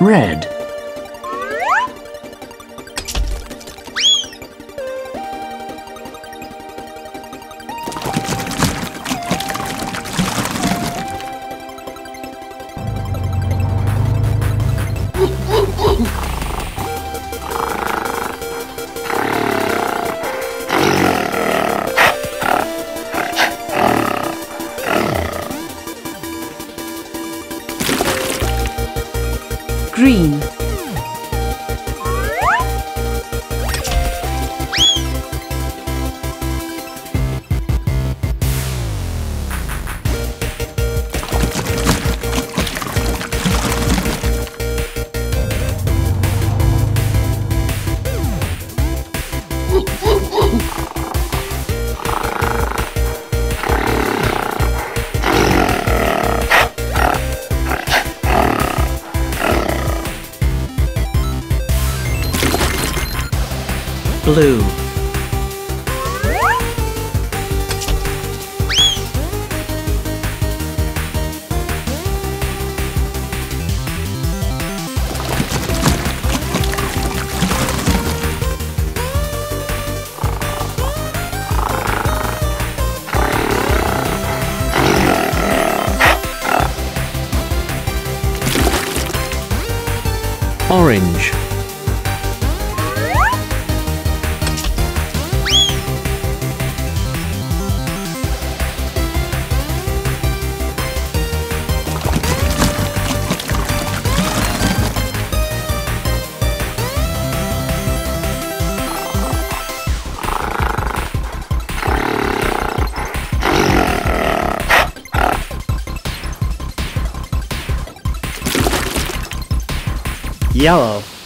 Red. Green blue. Orange. Yellow.